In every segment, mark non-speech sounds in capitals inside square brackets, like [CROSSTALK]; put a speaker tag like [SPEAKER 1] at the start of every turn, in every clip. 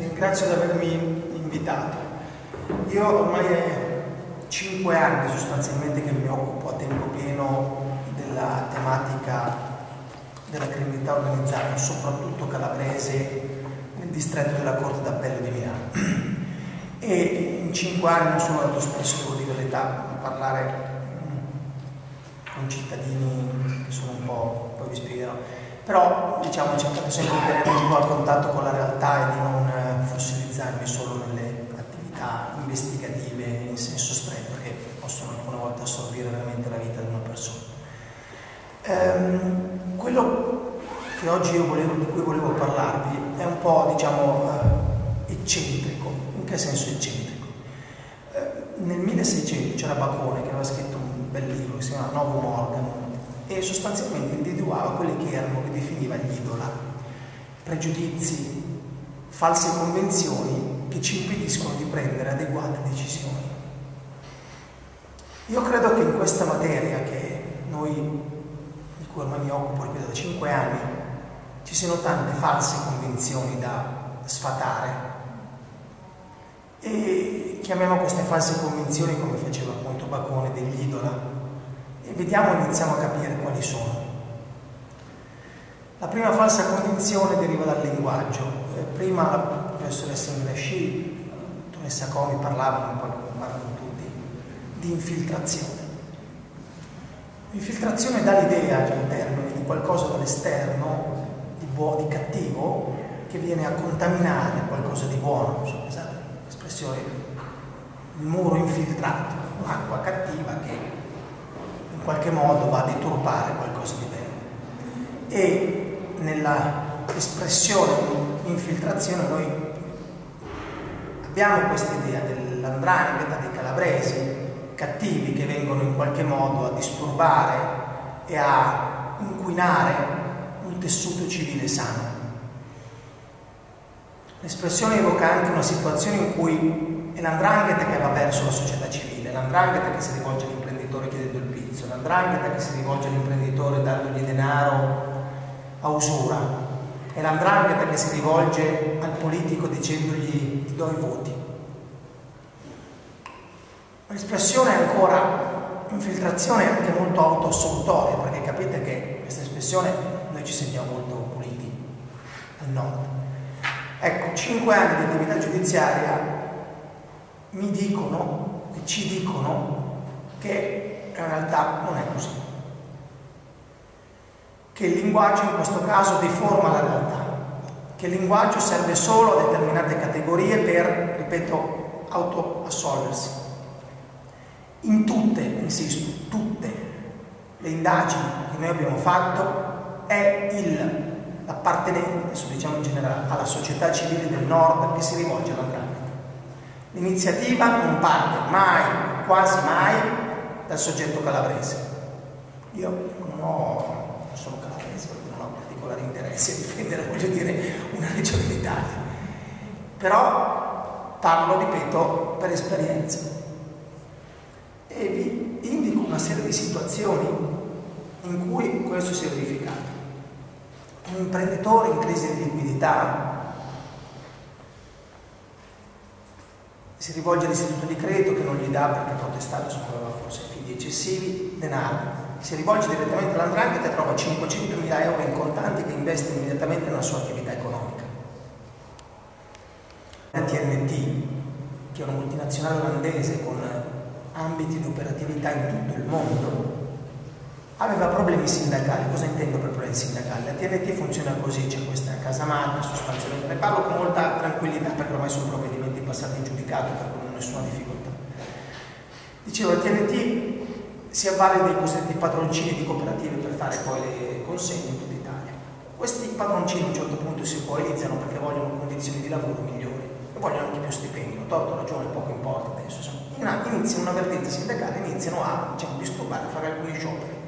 [SPEAKER 1] ringrazio di avermi invitato. Io ormai è cinque anni sostanzialmente che mi occupo a tempo pieno della tematica della criminalità organizzata, soprattutto calabrese, nel distretto della Corte d'Appello di Milano. [CLEARS THROAT] E in cinque anni non sono andato spesso, devo dire a parlare con cittadini che sono un po', poi vi spiegherò però diciamo, ho cercato sempre di tenere un po' a contatto con la realtà e di non fossilizzarmi solo nelle attività investigative in senso stretto che possono alcune volte assorbire veramente la vita di una persona. Ehm, quello che oggi io volevo, di cui volevo parlarvi è un po' diciamo eh, eccentrico. In che senso eccentrico? Eh, nel 1600 c'era Bacone che aveva scritto un bel libro che si chiama Novo Morgano e sostanzialmente individuava quelli che erano, che definiva gli idola, pregiudizi, false convenzioni che ci impediscono di prendere adeguate decisioni. Io credo che in questa materia che noi, di cui ormai mi occupo, ripeto, da cinque anni, ci siano tante false convinzioni da sfatare e chiamiamo queste false convinzioni, come faceva appunto Bacone, degli idola, e vediamo e iniziamo a capire quali sono. La prima falsa convinzione deriva dal linguaggio. Eh, prima la professoressa Ingresci, la dottoressa Comi parlavano, parlano tutti, di infiltrazione. L'infiltrazione dà l'idea, termine, di qualcosa dall'esterno, di, buono, di cattivo, che viene a contaminare qualcosa di buono, insomma, l'espressione, il muro infiltrato, un'acqua cattiva che in qualche modo va a deturpare qualcosa di bello. E nella espressione di infiltrazione noi abbiamo questa idea dell'andrangheta, dei calabresi, cattivi che vengono in qualche modo a disturbare e a inquinare un tessuto civile sano. L'espressione evoca anche una situazione in cui è l'andrangheta che va verso la società civile, l'andrangheta che si rivolge all'imprenditore chiedendo il servizio, l'andrangheta che si rivolge all'imprenditore dandogli denaro a usura, è l'andrangheta che si rivolge al politico dicendogli ti do i voti. L'espressione è ancora infiltrazione anche molto autoassoltoria, perché capite che questa espressione noi ci sentiamo molto puliti al nord. Ecco, cinque anni di attività giudiziaria mi dicono ci dicono che in realtà non è così. Che il linguaggio in questo caso deforma la realtà, che il linguaggio serve solo a determinate categorie per, ripeto, autoassolversi. In tutte, insisto, tutte le indagini che noi abbiamo fatto è l'appartenente, adesso diciamo in generale, alla società civile del nord che si rivolge all'andrangheta. L'iniziativa non parte mai, quasi mai, dal soggetto calabrese. Io non, ho, non sono calabrese, non particolare interesse a difendere, voglio dire, una regione d'Italia. Però parlo, ripeto, per esperienza. E vi indico una serie di situazioni in cui questo si è verificato. Un imprenditore in crisi di liquidità si rivolge all'istituto di credito che non gli dà perché protestato sono aveva forse figli eccessivi, denaro. Si rivolge direttamente all'andrangheta e trova 500.000 euro in contanti che investe immediatamente nella sua attività economica. La TNT, che è una multinazionale olandese con ambiti di operatività in tutto il mondo, aveva problemi sindacali. Cosa intendo per problemi sindacali? La TNT funziona così, c'è questa casa madre sostanzialmente. Ne parlo con molta tranquillità perché ormai sono provvedimenti passati in giudicato per cui non ho nessuna difficoltà. Dicevo, la TNT si avvale dei cosiddetti padroncini di cooperative per fare poi le consegne in tutta Italia. Questi padroncini a un certo punto si coalizzano perché vogliono condizioni di lavoro migliori e vogliono anche più stipendio, torto ragione, poco importa adesso. Insomma, iniziano una vertenza sindacale, iniziano a diciamo, disturbare, a fare alcuni scioperi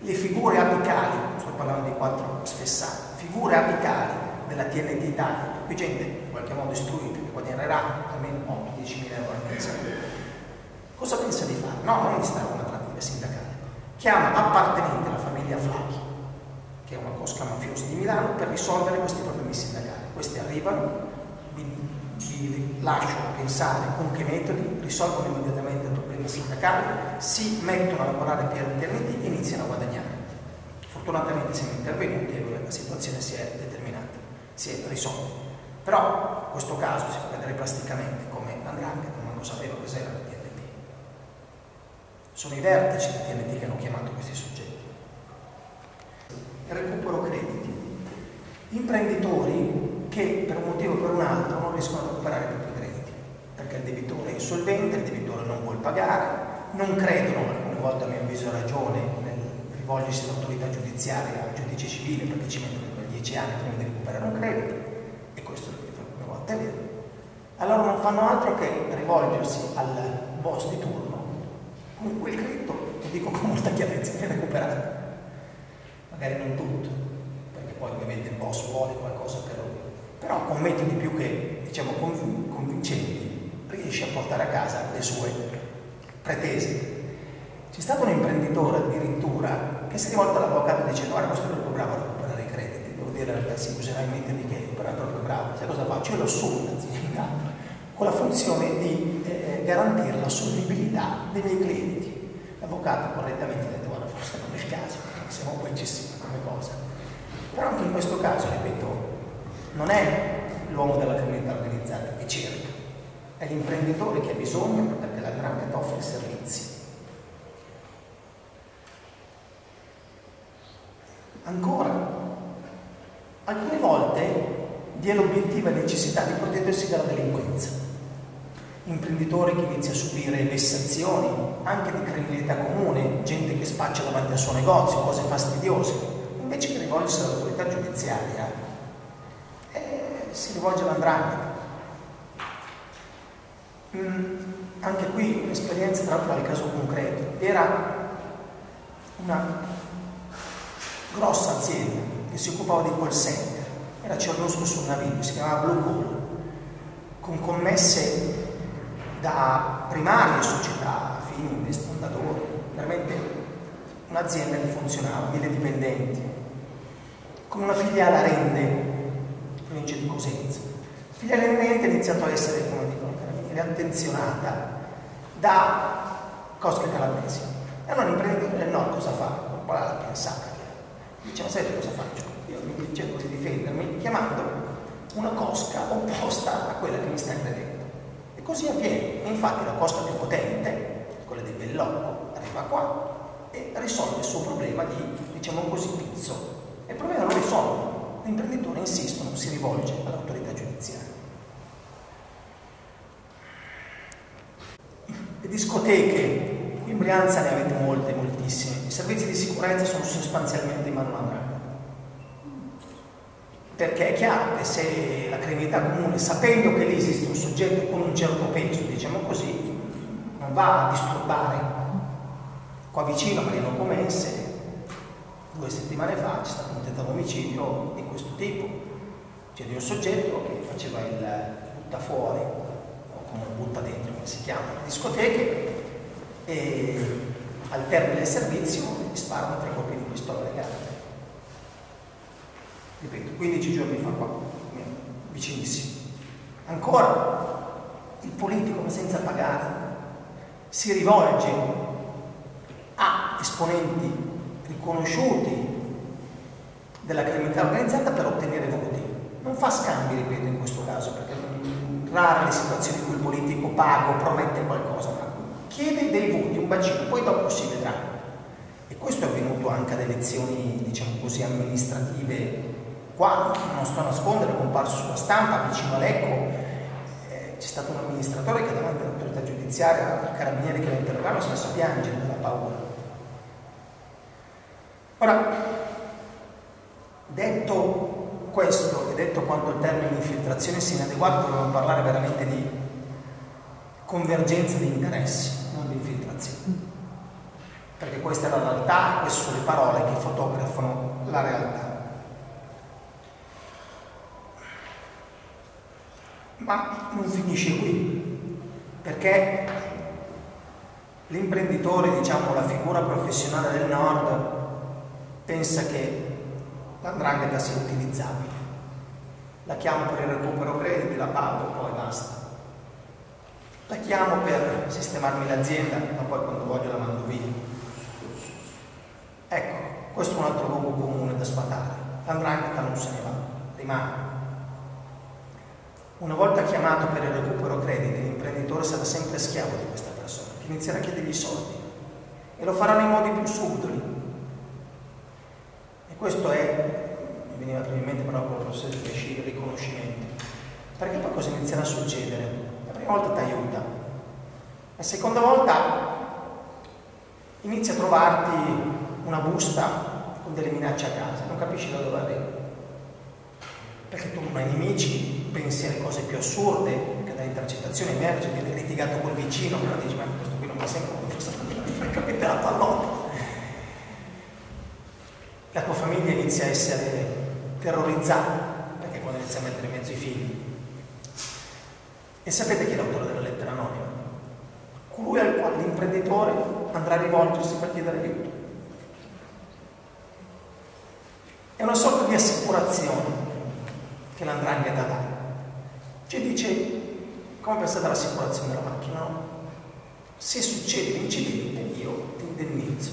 [SPEAKER 1] le figure apicali, sto parlando di quattro sfessati, figure apicali della TNT Italia, cui gente in qualche modo istruita che guadagnerà almeno 8-10 mila euro al mese. Cosa pensa di fare? No, non di stare trattativa sindacale. Chiama appartenente alla famiglia Flacchi, che è una cosca mafiosa di Milano, per risolvere questi problemi sindacali. Questi arrivano, vi lascio pensare con che metodi risolvono immediatamente il problema sindacale, si mettono a lavorare per TNT e iniziano a guadagnare. Fortunatamente siamo intervenuti e la situazione si è determinata, si è risolta. Però in questo caso si fa vedere plasticamente come Andrangheta non lo sapeva cos'era. Sono i vertici di TNT che hanno chiamato questi soggetti. Recupero crediti. Imprenditori che per un motivo o per un altro non riescono a recuperare i propri crediti, perché il debitore è insolvente, il debitore non vuole pagare, non credono, alcune volte a mio avviso ragione, nel rivolgersi all'autorità giudiziaria, al giudice civile, perché ci mettono quei dieci anni prima di recuperare un credito, e questo alcune volte è vero. Allora non fanno altro che rivolgersi al boss di turno con quel credito, lo dico con molta chiarezza, viene recuperato. Magari non tutto, perché poi ovviamente il boss vuole qualcosa per lui però con metodi più che diciamo, convincenti riesce a portare a casa le sue pretese. C'è stato un imprenditore addirittura che si è rivolto all'avvocato e dice guarda questo è proprio bravo a recuperare i crediti, devo dire la verità, si userà in mente di che, è proprio bravo, sai cosa faccio? Io lo assumo l'azienda [LAUGHS] con la funzione di eh, garantire la solvibilità dei miei clienti. L'avvocato correttamente ha detto guarda forse non è il caso, siamo un po' eccessivi come cosa. Però anche in questo caso, ripeto, non è l'uomo della criminalità organizzata che cerca, è l'imprenditore che ha bisogno perché la grande offre servizi. Ancora, alcune volte vi è l'obiettiva necessità di proteggersi dalla delinquenza. Imprenditore che inizia a subire vessazioni, anche di criminalità comune, gente che spaccia davanti al suo negozio, cose fastidiose, invece che rivolgersi all'autorità giudiziaria, si rivolge all'andrangheta. Mm, anche qui un'esperienza tra l'altro caso concreto. Era una grossa azienda che si occupava di call center, era Cernusco sul naviglio, si chiamava Blue Call, con commesse da primarie società, Fininvest, fondatori, veramente un'azienda che funzionava, mille dipendenti, con una filiale a Rende provincia di Cosenza. Finalmente ha iniziato a essere, come dicono i carabinieri, attenzionata da cosche calabresi. E allora l'imprenditore nord cosa fa? Qual è la pensata? Dice, ma sapete cosa faccio? Io cerco di difendermi chiamando una cosca opposta a quella che mi sta credendo. E così avviene. E infatti la cosca più potente, quella di Bellocco, arriva qua e risolve il suo problema di, diciamo così, pizzo. E il problema lo risolve l'imprenditore insiste, non si rivolge all'autorità giudiziaria. Le discoteche, in Brianza ne avete molte, moltissime, i servizi di sicurezza sono sostanzialmente in mano a mano. Perché è chiaro che se la criminalità comune, sapendo che lì esiste un soggetto con un certo peso, diciamo così, non va a disturbare qua vicino a Marino Comense due settimane fa c'è stato un tentato omicidio di questo tipo, cioè di un soggetto che faceva il butta fuori, o come butta dentro, come si chiama, le discoteche, e al termine del servizio sparano tre colpi di pistola legale. Ripeto, 15 giorni fa qua, vicinissimo. Ancora, il politico, ma senza pagare, si rivolge a esponenti riconosciuti della criminalità organizzata per ottenere voti. Non fa scambi, ripeto, in questo caso, perché rare le situazioni in cui il politico paga o promette qualcosa, ma chiede dei voti, un bacino, poi dopo si vedrà. E questo è avvenuto anche ad elezioni, diciamo così, amministrative. Qua, non sto a nascondere, è comparso sulla stampa, vicino a eh, c'è stato un amministratore che davanti all'autorità giudiziaria, al carabinieri che lo interrogavano, si è messo a piangere dalla paura Ora, detto questo e detto quanto il termine infiltrazione sia inadeguato, dobbiamo parlare veramente di convergenza di interessi, non di infiltrazione. Perché questa è la realtà, queste sono le parole che fotografano la realtà. Ma non finisce qui, perché l'imprenditore, diciamo la figura professionale del nord, pensa che l'andrangheta sia utilizzabile. La chiamo per il recupero crediti, la pago e poi basta. La chiamo per sistemarmi l'azienda, ma poi quando voglio la mando via. Ecco, questo è un altro luogo comune da sfatare. L'andrangheta non se ne va, rimane. Una volta chiamato per il recupero crediti, l'imprenditore sarà sempre schiavo di questa persona, che inizierà a chiedergli soldi e lo farà nei modi più subdoli. E questo è, mi veniva prima in mente proprio il processo di riconoscimento. Perché poi cosa inizierà a succedere? La prima volta ti aiuta, la seconda volta inizia a trovarti una busta con delle minacce a casa, non capisci da dove arriva. Perché tu non hai nemici, pensi alle cose più assurde, che dalle intercettazioni emerge hai litigato col vicino, però dici ma questo qui non mi sembra come fosse francamente la pallotto. La tua famiglia inizia a essere terrorizzata, perché quando inizia a mettere in mezzo i figli. E sapete chi è l'autore della lettera anonima? Colui al quale l'imprenditore andrà a rivolgersi per chiedere aiuto. È una sorta di assicurazione che l'andrangheta dà. Ci dice, come pensate all'assicurazione della macchina, no? Se succede l'incidente io ti indennizzo.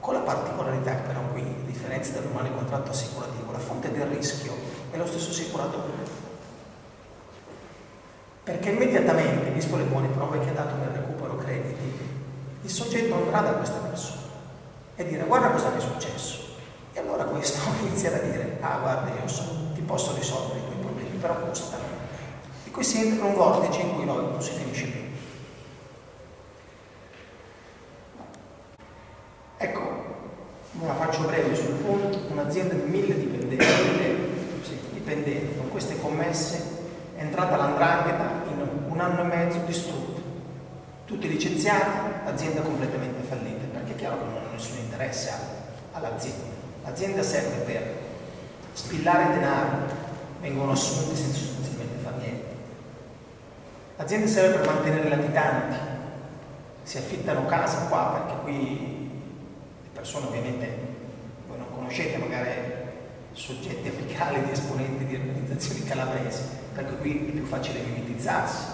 [SPEAKER 1] Con la particolarità che però qui, a differenza del normale contratto assicurativo, la fonte del rischio è lo stesso assicuratore. Perché immediatamente, visto le buone prove che ha dato nel recupero crediti, il soggetto andrà da questa persona e dire guarda cosa mi è successo. E allora questo [LAUGHS] inizierà a dire ah guarda io so, ti posso risolvere i tuoi problemi, però costa. E qui si entra in un vortice in cui noi non si finisce più. Ecco, la faccio breve sul punto, un'azienda di mille dipendenti, sì, dipendenti con queste commesse è entrata l'andrangheta in un anno e mezzo distrutta. Tutti licenziati, azienda completamente fallita, perché è chiaro che non hanno nessun interesse all'azienda. L'azienda serve per spillare denaro, vengono assunti senza. L'azienda serve per mantenere i latitanti, si affittano casa qua perché qui le persone ovviamente voi non conoscete magari soggetti apicali di esponenti di organizzazioni calabresi, perché qui è più facile mimetizzarsi.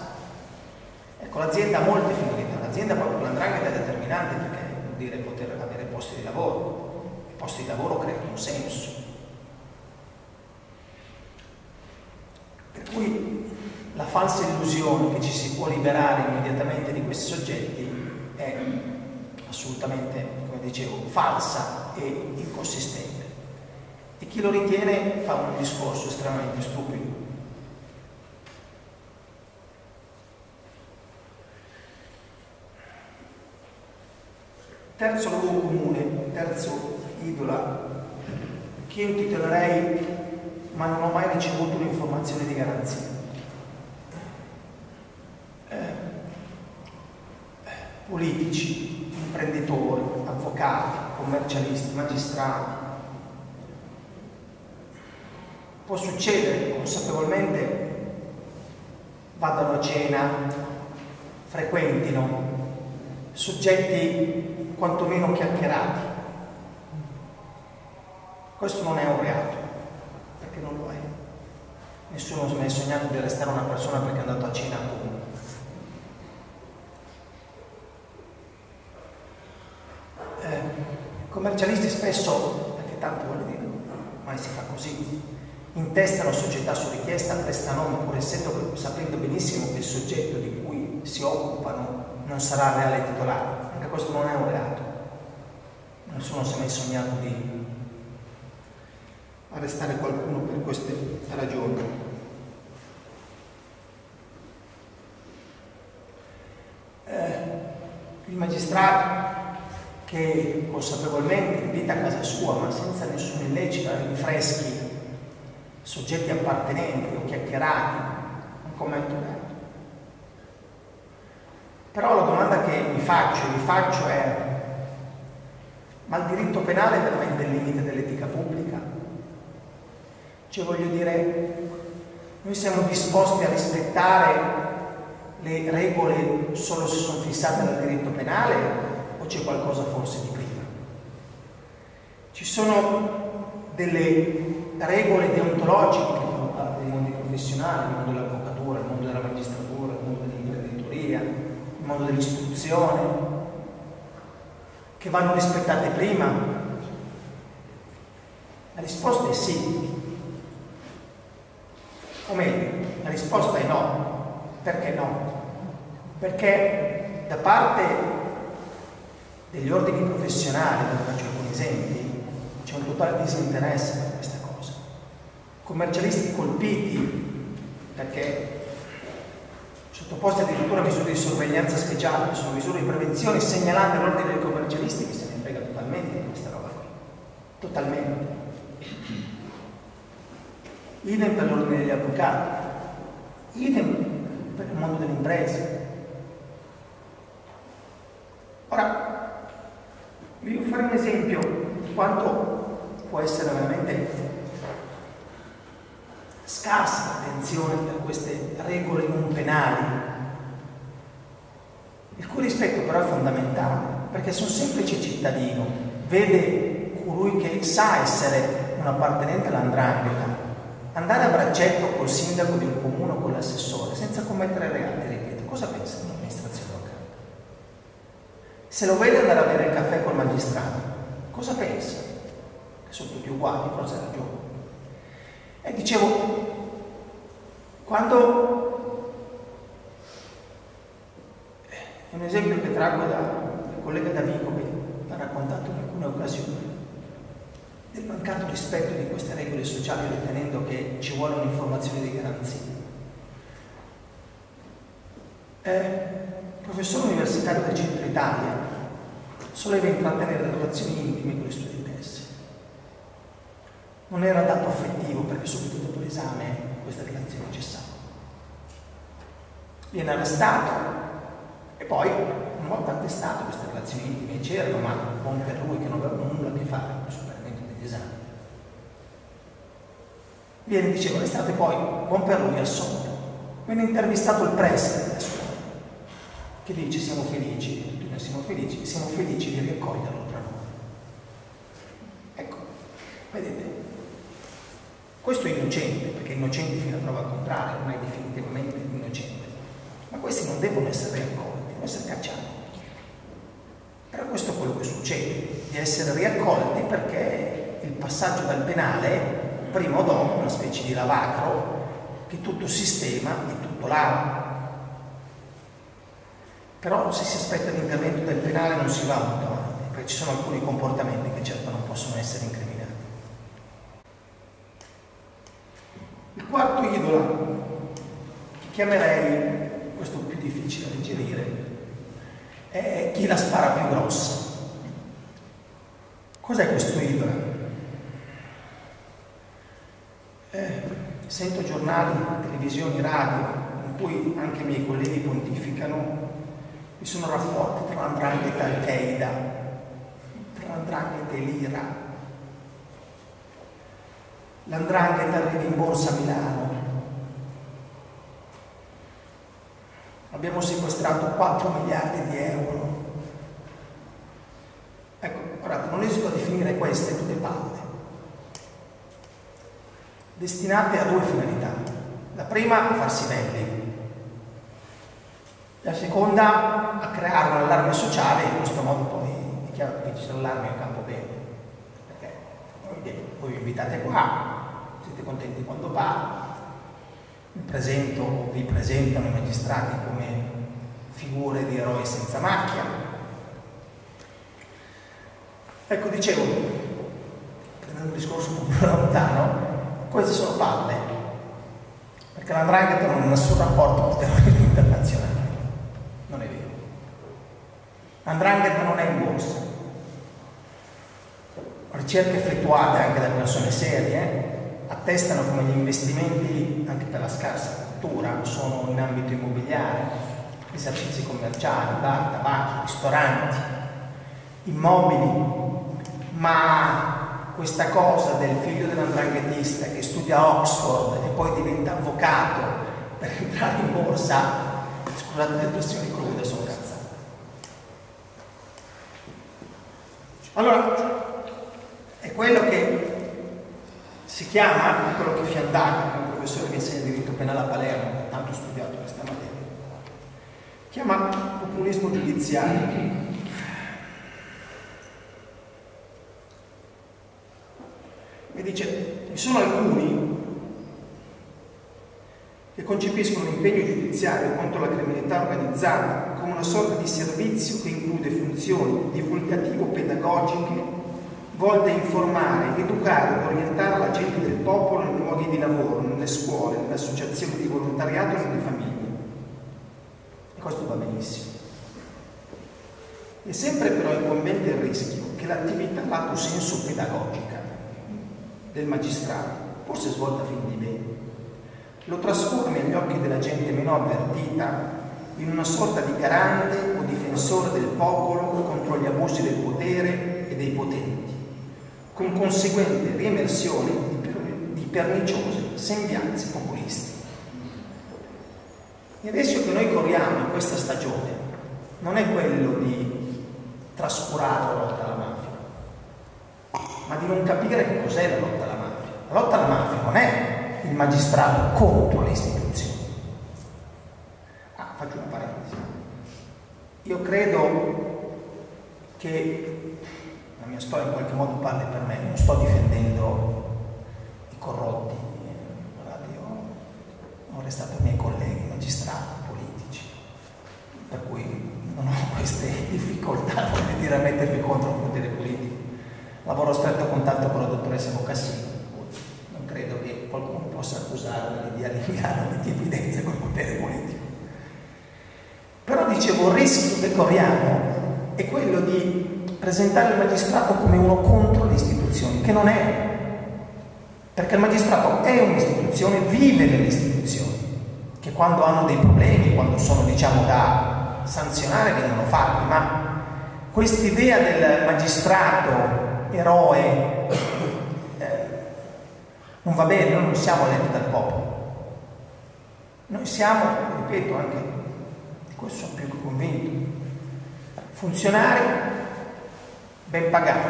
[SPEAKER 1] Ecco, l'azienda ha molte finalità, l'azienda proprio l'andrangheta è determinante perché vuol dire poter avere posti di lavoro, i posti di lavoro creano un senso. Per cui la falsa illusione che ci si può liberare immediatamente di questi soggetti è assolutamente, come dicevo, falsa e inconsistente. E chi lo ritiene fa un discorso estremamente stupido. Terzo luogo comune, terzo idola, che io intitolerei ma non ho mai ricevuto un'informazione di garanzia. Politici, imprenditori, avvocati, commercialisti, magistrati, Può succedere che consapevolmente vadano a cena, frequentino soggetti quantomeno chiacchierati. Questo non è un reato, perché non lo è. Nessuno è mai sognato di arrestare una persona perché è andato a cena con uno. Eh, commercialisti spesso, perché tanto voglio dire, mai si fa così, intestano società su richiesta, prestano pur essendo, sapendo benissimo che il soggetto di cui si occupano non sarà reale titolare. Anche questo non è un reato. Nessuno si è mai sognato di arrestare qualcuno per queste ragioni. Eh, il magistrato che consapevolmente invita a casa sua ma senza nessun illecito rinfreschi soggetti appartenenti o chiacchierati, un commento bello. Però la domanda che mi faccio, mi faccio è, ma il diritto penale è veramente il limite dell'etica pubblica? Cioè voglio dire, noi siamo disposti a rispettare le regole solo se sono fissate dal diritto penale o c'è qualcosa forse di prima? Ci sono delle regole deontologiche che fanno parte dei mondo dell'avvocatura, il mondo della magistratura, il mondo dell'imprenditoria, il mondo dell'istruzione, che vanno rispettate prima? La risposta è sì. O meglio, la risposta è no. Perché no? Perché da parte degli ordini professionali, ve faccio alcuni esempi, c'è un totale disinteresse per questa cosa. Commercialisti colpiti perché sottoposti addirittura a misure di sorveglianza speciale, che sono misure di prevenzione segnalate all'ordine dei commercialisti che se ne frega totalmente di questa roba qui. Totalmente. Idem per l'ordine degli avvocati, idem per il mondo delle imprese. Ora, vi devo fare un esempio di quanto può essere veramente scarsa l'attenzione per queste regole non penali, il cui rispetto però è fondamentale, perché se un semplice cittadino vede colui che sa essere un appartenente all'andrangheta andare a braccetto col sindaco di un comune o con l'assessore senza commettere reati, ripeto, cosa pensa dell'amministrazione locale? Se lo vede andare a bere il caffè col magistrato, cosa pensa? Che sono tutti uguali, forse ha ragione. E dicevo, quando è un esempio che traggo dal collega Davico che mi ha raccontato in alcune occasioni, del mancato rispetto di queste regole sociali ritenendo che ci vuole un'informazione di garanzia. Eh, professore universitario del centro Italia soleva intrattenere relazioni intime con le studentesse. Non era dato affettivo perché subito dopo l'esame questa relazione cessava. Viene arrestato e poi una volta attestato queste relazioni intime c'erano, ma buon per lui che non avevano nulla a che fare con il superamento degli esami. Viene, dicevo, arrestato e poi, buon per lui, assolto. Viene intervistato il preside della scuola, che dice siamo felici, tutti noi siamo felici, siamo felici di riaccoglierlo tra noi. Ecco, vedete, questo è innocente, perché innocente fino a prova contraria, ormai definitivamente innocente. Ma questi non devono essere raccolti, devono essere cacciati. Però questo è quello che succede, di essere riaccolti perché il passaggio dal penale, prima o dopo, una specie di lavacro che tutto sistema e tutto lava. Però se si aspetta l'intervento del penale non si va molto avanti, perché ci sono alcuni comportamenti che certo non possono essere incriminati. Il quarto idolo, che chiamerei, questo più difficile da digerire, è chi la spara più grossa. Cos'è questo idolo? Eh, sento giornali, televisioni, radio, in cui anche i miei colleghi pontificano, vi sono rapporti tra l'andrangheta e Al-Qaeda, tra l'andrangheta e l'Ira. L'andrangheta arriva in borsa a Milano. Abbiamo sequestrato 4 miliardi di euro. Ecco, guardate, non esito a definire queste tutte palle, destinate a due finalità. La prima a farsi belli, la seconda a creare un allarme sociale in questo modo poi è chiaro che ci sono allarmi in campo bene, perché voi vi invitate qua, siete contenti quando parlo, vi presentano i magistrati come figure di eroi senza macchia. Ecco, dicevo, prendendo un discorso un po' più lontano, queste sono palle, perché l'andrangheta non ha nessun rapporto con il terrorismo internazionale, non è vero. L'andrangheta non è in borsa. Ricerche effettuate anche da persone serie attestano come gli investimenti, anche per la scarsa cultura, sono in ambito immobiliare, esercizi commerciali, bar, tabacchi, ristoranti, immobili, ma questa cosa del figlio dell'andranghetista che studia a Oxford e poi diventa avvocato per entrare in borsa, scusate le espressioni crude, sono cazzate. Allora, è quello che si chiama, quello che Fiandaca, un professore che insegna diritto penale a Palermo, ha tanto studiato questa materia, chiama populismo giudiziario. Mi dice, ci sono alcuni concepiscono l'impegno giudiziario contro la criminalità organizzata come una sorta di servizio che include funzioni divulgativo-pedagogiche volte a informare, educare ed orientare la gente del popolo nei luoghi di lavoro, nelle scuole, nelle associazioni di volontariato e nelle famiglie. E questo va benissimo. E sempre però incombente il rischio che l'attività lato senso pedagogica del magistrato, forse svolta fin di bene, lo trasformi agli occhi della gente meno avvertita in una sorta di garante o difensore del popolo contro gli abusi del potere e dei potenti con conseguente riemersione di perniciose sembianze populisti. Il rischio che noi corriamo in questa stagione non è quello di trascurare la lotta alla mafia, ma di non capire che cos'è la lotta alla mafia. La lotta alla mafia non è il magistrato contro le istituzioni. Ah, faccio una parentesi. Io credo che la mia storia in qualche modo parla per me, non sto difendendo i corrotti, guardate, io ho restato i miei colleghi, magistrati, politici, per cui non ho queste [LAUGHS] difficoltà dire, a mettermi contro il potere politico. Lavoro a stretto contatto con la dottoressa Bocassini, accusare di arrivare di con il potere politico. Però dicevo, il rischio che corriamo è quello di presentare il magistrato come uno contro le istituzioni, che non è. Perché il magistrato è un'istituzione, vive nelle istituzioni, che quando hanno dei problemi, quando sono diciamo da sanzionare, vengono fatti, ma quest'idea del magistrato eroe non va bene, noi non siamo eletti dal popolo. Noi siamo, ripeto anche, di questo sono più che convinto, funzionari ben pagati,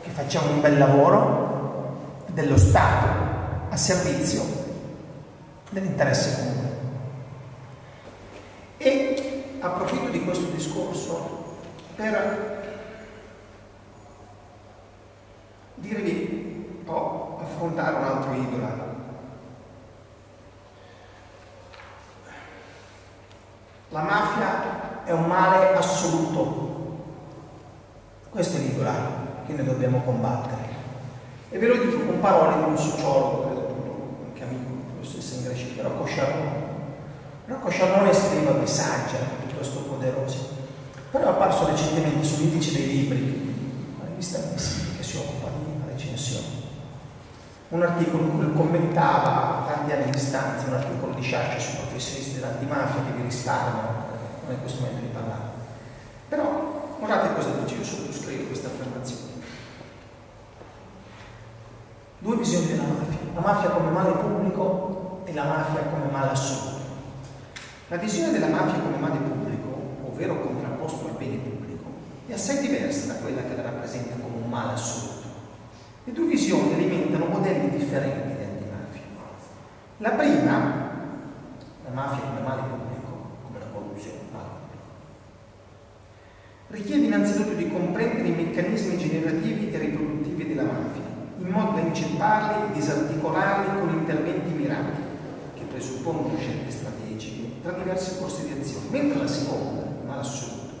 [SPEAKER 1] che facciamo un bel lavoro dello Stato a servizio dell'interesse comune. E approfitto di questo discorso per dirvi affrontare un altro idolo. La mafia è un male assoluto questo è l'idolato che noi dobbiamo combattere. E ve lo dico con parole di un sociologo, credo anche amico del professor Sengreci, Rocco Sciarrone. Rocco Sciarrone scriveva messaggi piuttosto poderosi, però è apparso recentemente sull'indice dei libri, una rivista che si occupa di recensioni. Un articolo in cui commentava tanti anni di distanza, un articolo di Sciascia sui professionisti dell'antimafia che vi risparmio, non è questo momento di parlare. Però Guardate cosa dice, io sottoscrivo questa affermazione. Due visioni della mafia, la mafia come male pubblico e la mafia come male assoluto. La visione della mafia come male pubblico, ovvero contrapposto al bene pubblico, è assai diversa da quella che la rappresenta come un male assoluto. Le due visioni alimentano modelli differenti di antimafia. La prima, la mafia come male pubblico, come la corruzione, richiede innanzitutto di comprendere i meccanismi generativi e riproduttivi della mafia, in modo da incepparli e disarticolarli con interventi mirati, che presuppongono scelte strategiche tra diversi corsi di azione, mentre la seconda, ma l'assoluto,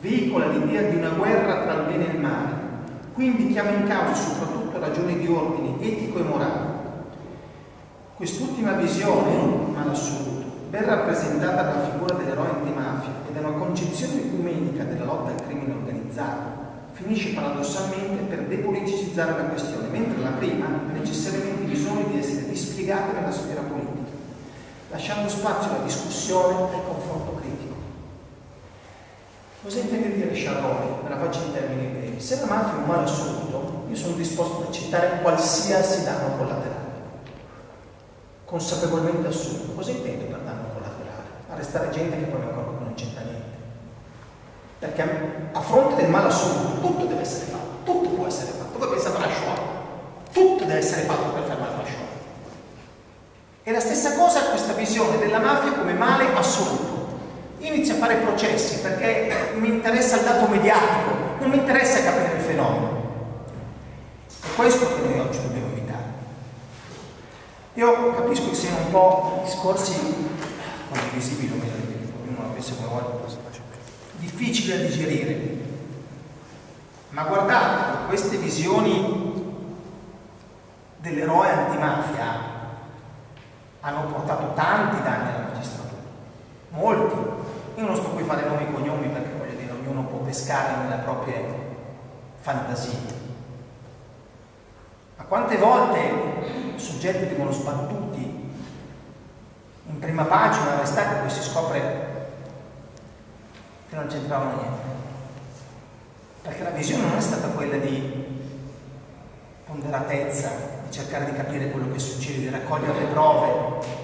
[SPEAKER 1] veicola l'idea di una guerra tra il bene e il male, quindi chiama in causa soprattutto ragioni di ordine etico e morale. Quest'ultima visione, ma l'assoluto, ben rappresentata dalla figura dell'eroe antimafia e da una concezione ecumenica della lotta al crimine organizzato, finisce paradossalmente per depoliticizzare la questione, mentre la prima ha necessariamente bisogno di essere dispiegata nella sfera politica, lasciando spazio alla discussione e al confronto critico. Cosa intende dire Sciarrone? Me la faccio in termini Se la mafia è un male assoluto, io sono disposto ad accettare qualsiasi danno collaterale, consapevolmente assunto. Cosa intende per danno collaterale? Arrestare gente che poi ancora non c'entra niente. Perché a fronte del male assoluto tutto deve essere fatto, tutto può essere fatto. Voi pensate alla Shoah, tutto deve essere fatto per fermare la Shoah. E la stessa cosa questa visione della mafia come male assoluto. Inizio a fare processi perché mi interessa il dato mediatico, non mi interessa capire il fenomeno. È questo che noi oggi dobbiamo evitare. Io capisco che siano un po' discorsi condivisibili, o meglio, ognuno la pensa come vuole, difficili da digerire. Ma guardate, queste visioni dell'eroe antimafia hanno portato tanti danni alla magistratura, molti. Io non sto qui a fare nomi e cognomi perché ognuno può pescare nelle proprie fantasie. Ma quante volte soggetti vengono sbattuti in prima pagina, arrestati, poi si scopre che non c'entravano niente. Perché la visione non è stata quella di ponderatezza, di cercare di capire quello che succede, di raccogliere le prove,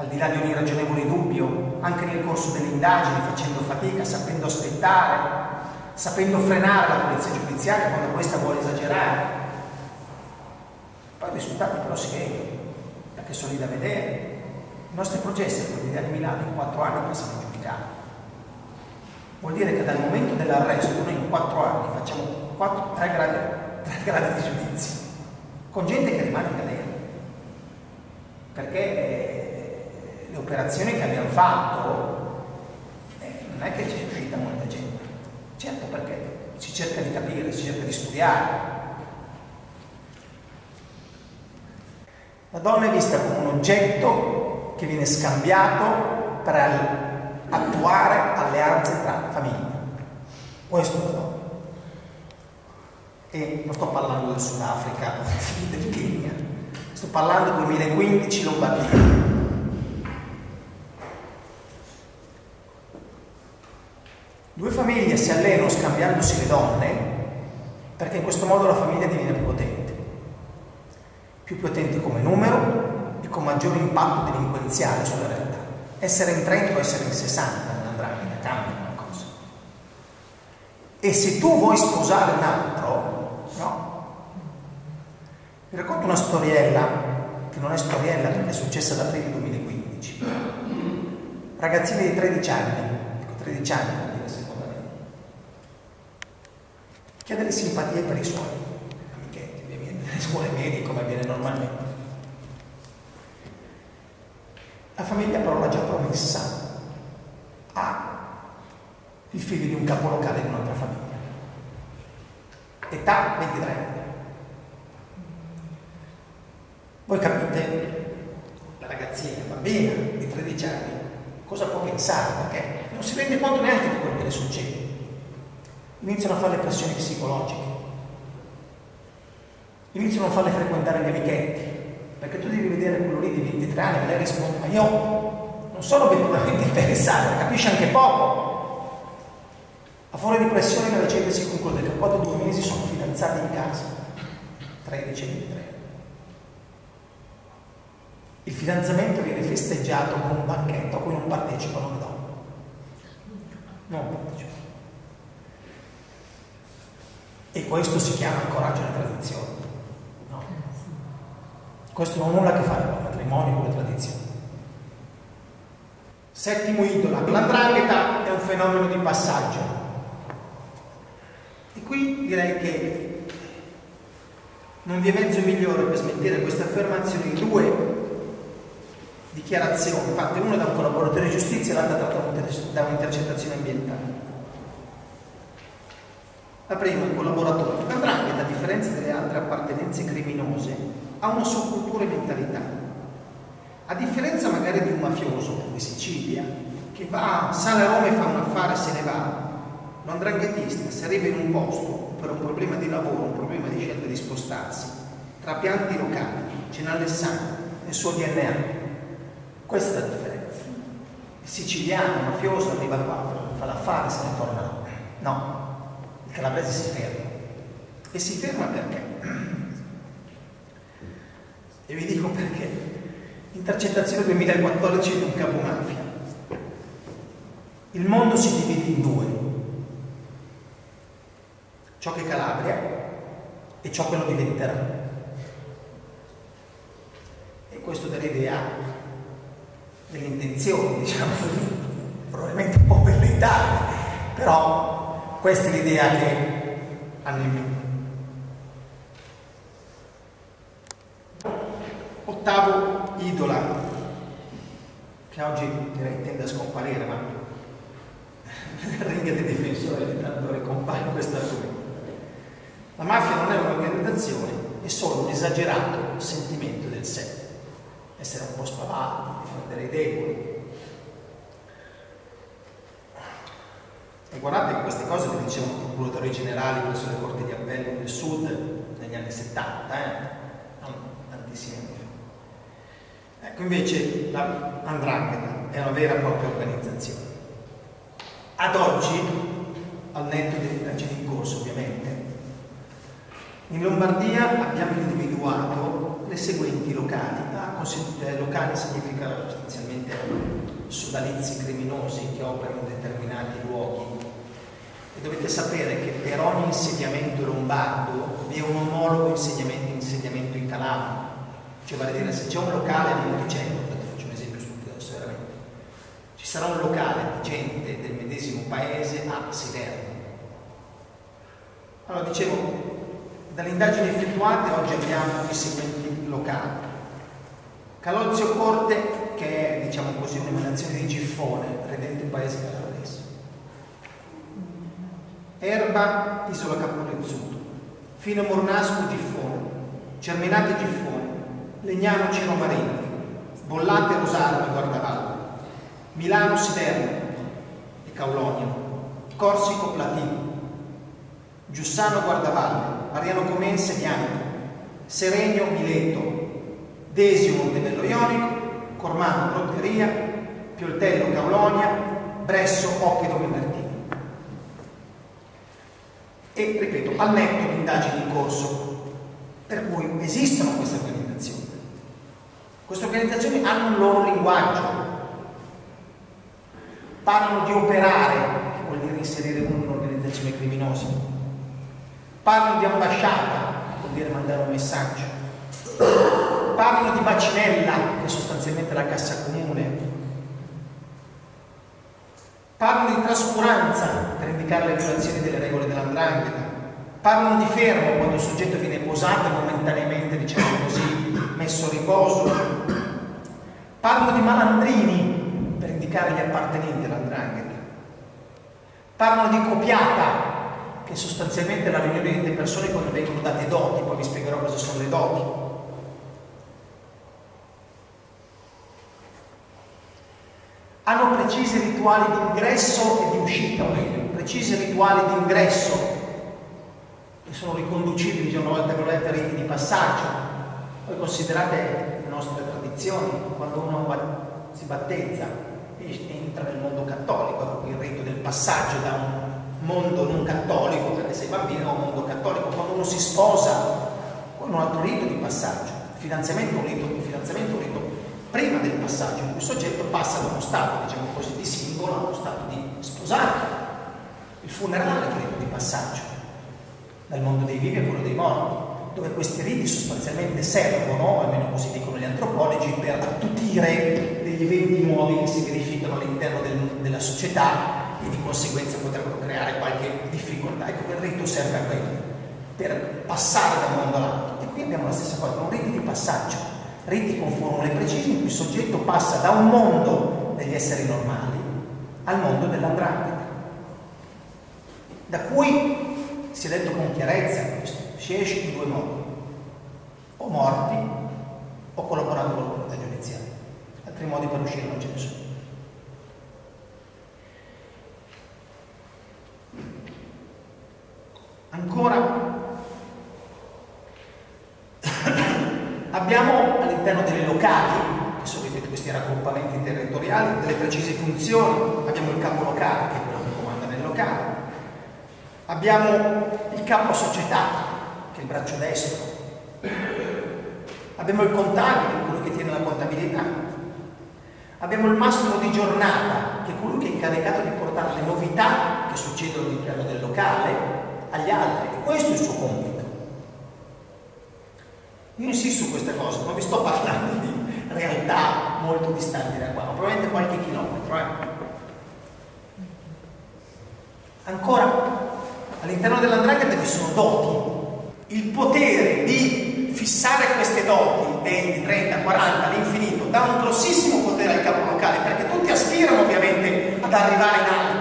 [SPEAKER 1] al di là di ogni ragionevole dubbio, anche nel corso delle indagini, facendo fatica, sapendo aspettare, sapendo frenare la polizia giudiziaria quando questa vuole esagerare. Poi i risultati però si vedono, perché sono lì da vedere. I nostri processi, quelli di Milano, in quattro anni passano a giudicare. Vuol dire che dal momento dell'arresto noi in quattro anni facciamo quattro, tre, gradi, tre [LAUGHS] gradi di giudizio, con gente che rimane in galera. Perché eh, le operazioni che abbiamo fatto eh, non è che c'è uscita molta gente. Certo perché si cerca di capire, si cerca di studiare. La donna è vista come un oggetto che viene scambiato per attuare alleanze tra famiglie. Questo è no. E non sto parlando del Sudafrica, [LAUGHS] del Kenya, sto parlando del 2015 Lombardia. Due famiglie si allenano scambiandosi le donne perché in questo modo la famiglia diviene più potente. Più potente come numero e con maggiore impatto delinquenziale sulla realtà. Essere in 30 o essere in 60 non andrà mica, cambia una cosa. E se tu vuoi sposare un altro, no? Vi racconto una storiella, che non è storiella perché è successa ad aprile 2015. Ragazzini di 13 anni, 13 anni per dire secondo me, delle simpatie per i suoi amichetti, ovviamente, nelle scuole medie come avviene normalmente La famiglia però l'ha già promessa a il figlio di un capolocale di un'altra famiglia. Età 23 anni. Voi capite, la ragazzina, bambina di 13 anni, cosa può pensare? Perché non si rende conto neanche di quello che le succede. Iniziano a fare le pressioni psicologiche, iniziano a farle frequentare gli amichetti, perché tu devi vedere quello lì di 23 anni e lei risponde, ma io non sono obiettivamente [LAUGHS] interessato, capisce anche poco. A fuori di pressione la vicenda si conclude che dopo due mesi sono fidanzati in casa, 13 e 23. Il fidanzamento viene festeggiato con un banchetto a cui non partecipano le donne. Non partecipano. E questo si chiama coraggio e tradizione. Questo non ha nulla a che fare con il matrimonio, con le tradizioni. Settimo idolo, l'andrangheta è un fenomeno di passaggio. E qui direi che non vi è mezzo migliore per smentire queste affermazioni in due dichiarazioni fatte una da un collaboratore di giustizia e l'altra da un'intercettazione ambientale. La prima, il collaboratore. L'andrangheta, a differenza delle altre appartenenze criminose, ha una sua cultura e mentalità. A differenza magari di un mafioso come Sicilia, che va, sale a Roma e fa un affare e se ne va, l'andranghetista se arriva in un posto per un problema di lavoro, un problema di scelta di spostarsi, tra pianti locali, ce n'ha nel nel suo DNA. Questa è la differenza. Il siciliano, il mafioso, arriva qua, fa l'affare e se ne torna. No, il calabrese si ferma. E si ferma perché? E vi dico perché. Intercettazione 2014 di un capomafia. Il mondo si divide in due. Ciò che è Calabria e ciò che lo diventerà. E questo dà l'idea delle intenzioni, diciamo, probabilmente un po' velleitarie, però questa è l'idea che hanno in mente. Ottavo idola, che oggi direi tende a scomparire, ma [LAUGHS] ring dei difensori di tanto ricompare questa tua. La mafia non è un'organizzazione, è solo un esagerato sentimento del sé, essere un po' spavaldi, difendere i deboli. E guardate che queste cose le dicevano i procuratori generali presso le corti di appello del sud negli anni 70, eh? non tantissimi anni fa. Ecco invece la Andrangheta è una vera e propria organizzazione. Ad oggi, al netto delle indagini in corso ovviamente, in Lombardia abbiamo individuato le seguenti locali. Ah, eh, locali significa sostanzialmente sodalizi criminosi che operano in determinati luoghi. E dovete sapere che per ogni insediamento lombardo vi è un omologo insediamento, insediamento in Calabria. Cioè vale dire se c'è un locale a Monticello, faccio un esempio stupido adesso veramente, ci sarà un locale di gente del medesimo paese a Siderno. Allora dicevo, dalle indagini effettuate oggi abbiamo i seguenti locali. Calozio Corte, che è diciamo così un'emanazione di Giffone, redente paese calabrese. Erba, Isola Capolezzuto. Fino Mornasco, Giffone. Cerminate, Giffone. Legnano, Ciro Marino. Bollate, Rosario, Guardavalle. Milano, Siderno e Caulonia. Corsico, Platino. Giussano, Guardavalle. Mariano Comense Bianco, Seregno Mileto, Desio Montebello Ionico, Cormano Brotteria, Pioltello Caulonia, Bresso Occhido Minertini. E ripeto, al netto di indagini in corso, per cui esistono queste organizzazioni. Queste organizzazioni hanno un loro linguaggio, parlano di operare, che vuol dire inserire un'organizzazione criminosa, Parlano di ambasciata, vuol dire mandare un messaggio. Parlano di bacinella, che è sostanzialmente la cassa comune. Parlano di trascuranza, per indicare le violazioni delle regole dell'andrangheta. Parlano di fermo, quando il soggetto viene posato momentaneamente, diciamo così, messo a riposo. Parlano di malandrini, per indicare gli appartenenti all'andrangheta. Parlano di copiata, che sostanzialmente la riunione di persone quando vengono date doti, poi vi spiegherò cosa sono le doti. Hanno precisi rituali di ingresso e di uscita, o meglio, precisi rituali di ingresso che sono riconducibili già una volta che lo a riti di passaggio. Poi considerate le nostre tradizioni, quando uno si battezza entra nel mondo cattolico, il rito del passaggio da un mondo non cattolico, perché sei bambino è un mondo cattolico, quando uno si sposa, con un altro rito di passaggio, è un rito, il fidanzamento è un rito prima del passaggio, in il soggetto passa da uno stato, diciamo così, di singolo a uno stato di sposato. Il funerale è un rito di passaggio, dal mondo dei vivi a quello dei morti, dove questi riti sostanzialmente servono, almeno così dicono gli antropologi, per attutire degli eventi nuovi che si verificano all'interno del, della società e di conseguenza potrebbero creare qualche difficoltà. Ecco, quel rito serve a quello, per passare da un mondo all'altro. E qui abbiamo la stessa cosa, un rito di passaggio, riti con formule precise in cui il soggetto passa da un mondo degli esseri normali al mondo dell'andrangheta, da cui si è detto con chiarezza questo, si esce in due modi, o morti o collaborando con l'autorità giudiziaria, altri modi per uscire non ce ne sono. Ancora abbiamo all'interno delle locali, che sono questi raggruppamenti territoriali, delle precise funzioni, abbiamo il capo locale, che è quello che comanda nel locale, abbiamo il capo società, che è il braccio destro, abbiamo il contabile, quello che tiene la contabilità, abbiamo il mastro di giornata, che è colui che è incaricato di portare le novità che succedono all'interno del locale, agli altri. Questo è il suo compito. Io insisto su questa cosa, non vi sto parlando di realtà molto distanti da qua, ma probabilmente qualche chilometro. Eh. Ancora, all'interno dell'andrangheta vi sono doti. Il potere di fissare queste doti, 20, 30, 40, all'infinito, dà un grossissimo potere al capo locale, perché tutti aspirano ovviamente ad arrivare in alto.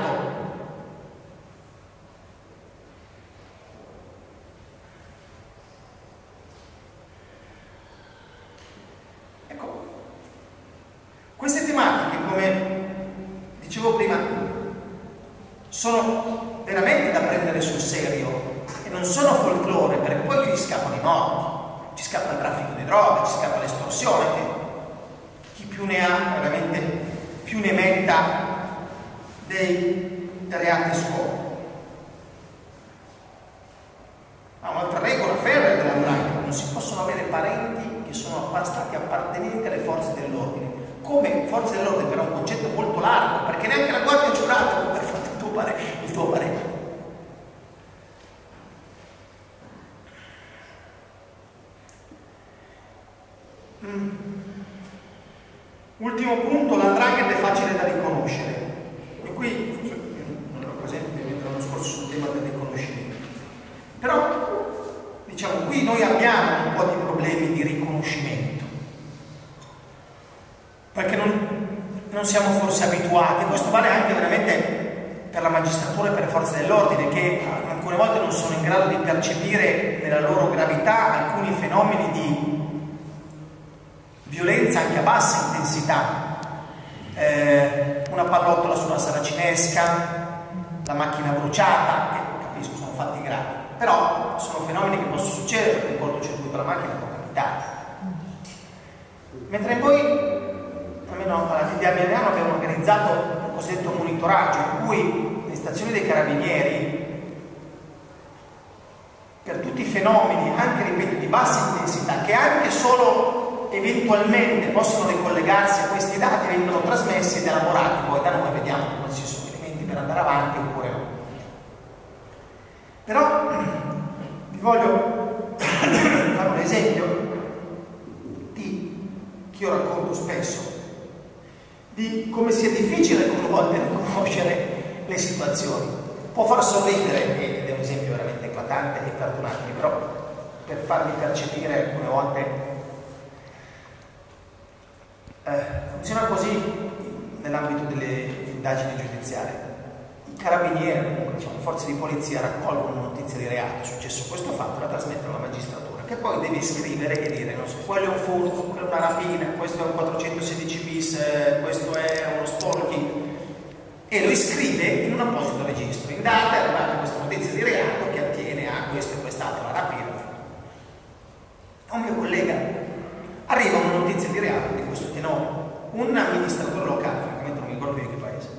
[SPEAKER 1] sono veramente da prendere sul serio e non sono folklore, perché poi qui ci scappano i morti, ci scappa il traffico di droga, ci scappa l'estorsione, chi più ne ha veramente più ne metta dei reati scopi. Ma un'altra regola ferrea dell'andrangheta, non si possono avere parenti che sono stati appartenenti alle forze dell'ordine. Come forze dell'ordine però è un concetto molto largo, perché neanche la guardia giurata può aver tuo parere, il tuo parere. Mm. Ultimo punto, l'andrangheta è facile da riconoscere. E qui, non ero presente l'anno scorso sul tema del riconoscimento. Però, diciamo, qui noi abbiamo un po' di problemi di riconoscimento. Perché non, non siamo forse abituati, questo vale anche veramente per la magistratura e per le forze dell'ordine che alcune volte non sono in grado di percepire nella loro gravità alcuni fenomeni di violenza anche a bassa intensità. Eh, una pallottola sulla saracinesca, la macchina bruciata, che capisco sono fatti gravi, però sono fenomeni che possono succedere perché il cortocircuito della macchina può capitare. Mentre poi, almeno alla DDA Milano abbiamo organizzato cosiddetto monitoraggio, in cui le stazioni dei carabinieri, per tutti i fenomeni, anche ripeto, di bassa intensità, che anche solo eventualmente possono ricollegarsi a questi dati, vengono trasmessi ed elaborati, poi da noi vediamo come ci sono elementi per andare avanti oppure no. Però [CLEARS THROAT] vi voglio [CLEARS THROAT] fare un esempio di chi io racconto spesso di come sia difficile alcune volte riconoscere le situazioni. Può far sorridere, ed è un esempio veramente eclatante e perdonatemi, però per farvi percepire alcune volte eh, funziona così nell'ambito delle indagini giudiziarie. I carabinieri, comunque diciamo, forze di polizia raccolgono una notizia di reato, è successo questo fatto, la trasmettono alla magistratura che poi devi scrivere e dire, non so, quello è un furto, quello è una rapina, questo è un 416 bis, eh, questo è uno stalking, e lo iscrive in un apposito registro. In data è arrivata questa notizia di reato che attiene a questo e quest'altro, la rapina. Un mio collega arriva una notizia di reato di questo tenore, un amministratore locale, francamente non mi ricordo più di che paese,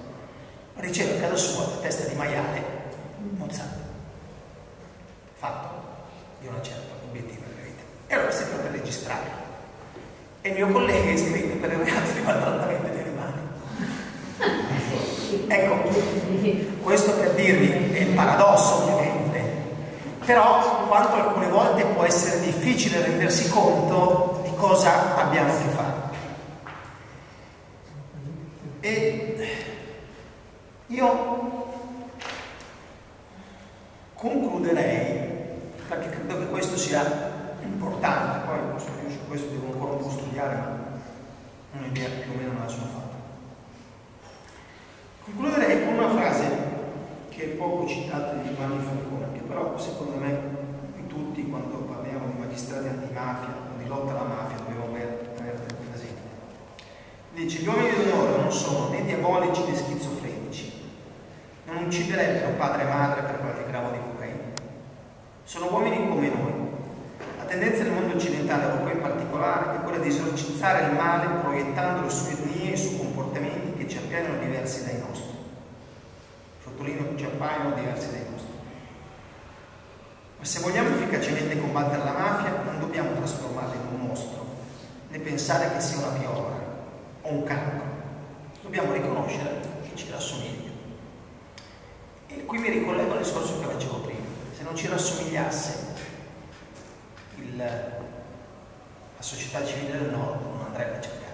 [SPEAKER 1] riceve a casa sua la testa di maiale mozzata, fatto di una certa. E allora si proprio a registrare. E il mio collega è iscritto per il reato di maltrattamento di animali. ecco, questo per dirvi, è il paradosso ovviamente, però quanto alcune volte può essere difficile rendersi conto di cosa abbiamo a che fare. E io concluderei perché credo che questo sia importante, poi io su questo devo ancora un po' studiare, ma un'idea più o meno me la sono fatta. Concluderei con una frase che è poco citata di Giovanni Falcone, che però secondo me tutti quando parliamo di magistrati antimafia o di lotta alla mafia dobbiamo tenere presente. Dice, gli uomini d'onore non sono né diabolici né schizofrenici, non ucciderebbero padre e madre per qualche gramo di cocaina sono uomini come noi. La tendenza del mondo occidentale, Europa in particolare, è quella di esorcizzare il male proiettandolo su etnie e su comportamenti che ci appaiono diversi dai nostri. Sottolineo che ci appaiono diversi dai nostri. Ma se vogliamo efficacemente combattere la mafia, non dobbiamo trasformarla in un mostro, né pensare che sia una piovra o un cancro. Dobbiamo riconoscere che ci rassomiglia. E qui mi ricollego al discorso che facevo prima se non ci rassomigliasse il, la società civile del nord non andrebbe a cercare.